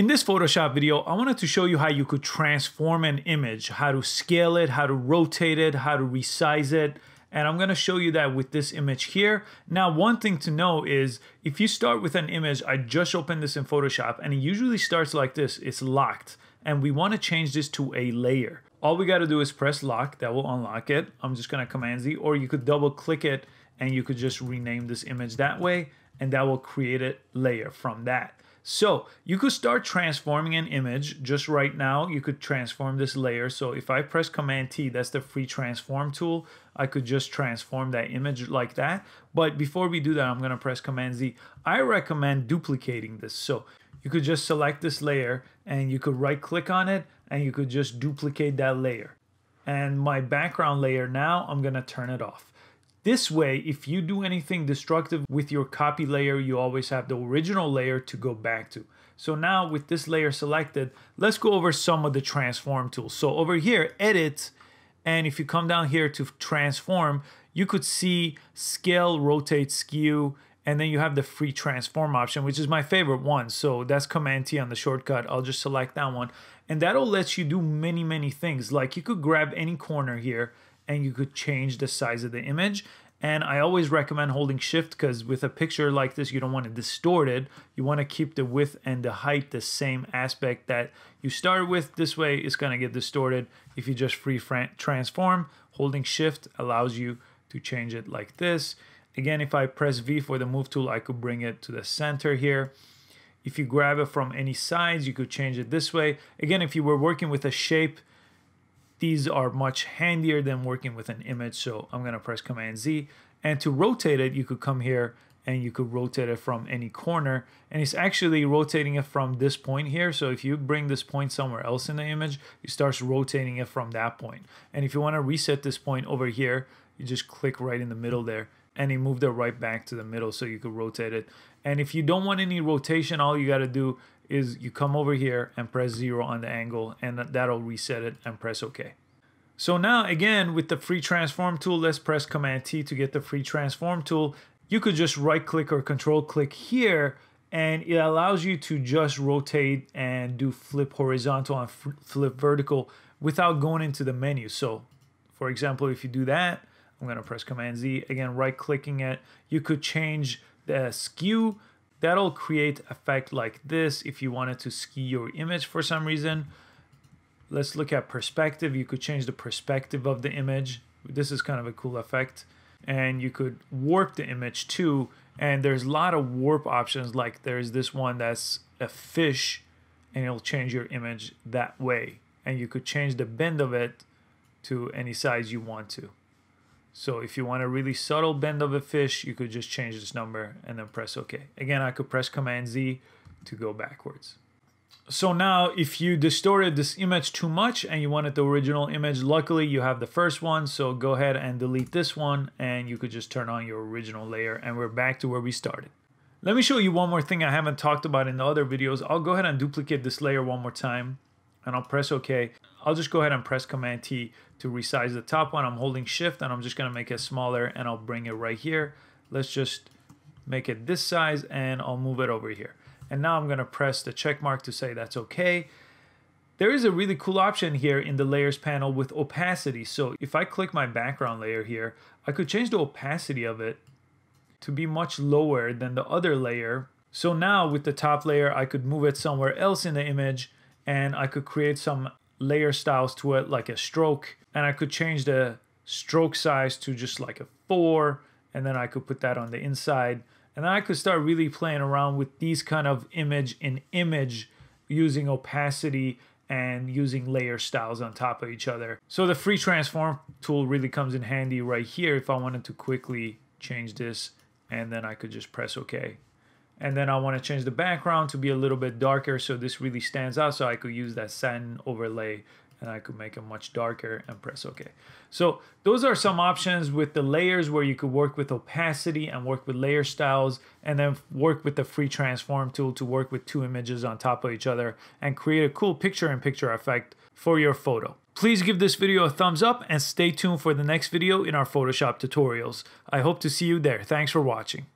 In this Photoshop video, I wanted to show you how you could transform an image, how to scale it, how to rotate it, how to resize it, and I'm gonna show you that with this image here. Now, one thing to know is if you start with an image, I just opened this in Photoshop and it usually starts like this, it's locked. And we wanna change this to a layer. All we gotta do is press lock, that will unlock it. I'm just gonna Command Z, or you could double click it and you could just rename this image that way and that will create a layer from that. So you could start transforming an image just right now. You could transform this layer. So if I press Command T, that's the free transform tool. I could just transform that image like that. But before we do that, I'm gonna press Command Z. I recommend duplicating this. So you could just select this layer and you could right click on it and you could just duplicate that layer. And my background layer now, I'm gonna turn it off. This way, if you do anything destructive with your copy layer, you always have the original layer to go back to. So now with this layer selected, let's go over some of the transform tools. So over here, edit, and if you come down here to transform, you could see scale, rotate, skew, and then you have the free transform option, which is my favorite one. So that's Command T on the shortcut. I'll just select that one. And that'll let you do many, many things. Like you could grab any corner here and you could change the size of the image. And I always recommend holding shift because with a picture like this, you don't want to distort it. You want to keep the width and the height the same aspect that you started with. This way it's going to get distorted. If you just free transform, holding shift allows you to change it like this. Again, if I press V for the move tool, I could bring it to the center here. If you grab it from any sides, you could change it this way. Again, if you were working with a shape, these are much handier than working with an image. So I'm gonna press Command Z. And to rotate it, you could come here and you could rotate it from any corner. And it's actually rotating it from this point here. So if you bring this point somewhere else in the image, it starts rotating it from that point. And if you wanna reset this point over here, you just click right in the middle there and it moved it right back to the middle so you could rotate it. And if you don't want any rotation, all you gotta do is you come over here and press zero on the angle and that'll reset it and press OK. So now again, with the free transform tool, let's press Command T to get the free transform tool. You could just right click or control click here and it allows you to just rotate and do flip horizontal and flip vertical without going into the menu. So for example, if you do that, I'm gonna press Command Z, again, right clicking it, you could change the skew That'll create effect like this if you wanted to skew your image for some reason. Let's look at perspective. You could change the perspective of the image. This is kind of a cool effect. And you could warp the image too. And there's a lot of warp options. Like there's this one that's a fish and it'll change your image that way. And you could change the bend of it to any size you want to. So if you want a really subtle bend of a fish, you could just change this number and then press OK. Again, I could press Command Z to go backwards. So now if you distorted this image too much and you wanted the original image, luckily you have the first one. So go ahead and delete this one and you could just turn on your original layer and we're back to where we started. Let me show you one more thing I haven't talked about in the other videos. I'll go ahead and duplicate this layer one more time and I'll press OK. I'll just go ahead and press Command T to resize the top one. I'm holding Shift and I'm just gonna make it smaller and I'll bring it right here. Let's just make it this size and I'll move it over here. And now I'm gonna press the check mark to say that's okay. There is a really cool option here in the layers panel with opacity. So if I click my background layer here, I could change the opacity of it to be much lower than the other layer. So now with the top layer, I could move it somewhere else in the image and I could create some layer styles to it like a stroke and I could change the stroke size to just like a four and then I could put that on the inside and then I could start really playing around with these kind of image in image using opacity and using layer styles on top of each other. So the free transform tool really comes in handy right here if I wanted to quickly change this and then I could just press OK and then I want to change the background to be a little bit darker so this really stands out so I could use that satin overlay and I could make it much darker and press OK. So those are some options with the layers where you could work with opacity and work with layer styles and then work with the free transform tool to work with two images on top of each other and create a cool picture-in-picture -picture effect for your photo. Please give this video a thumbs up and stay tuned for the next video in our Photoshop tutorials. I hope to see you there. Thanks for watching.